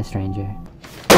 A stranger.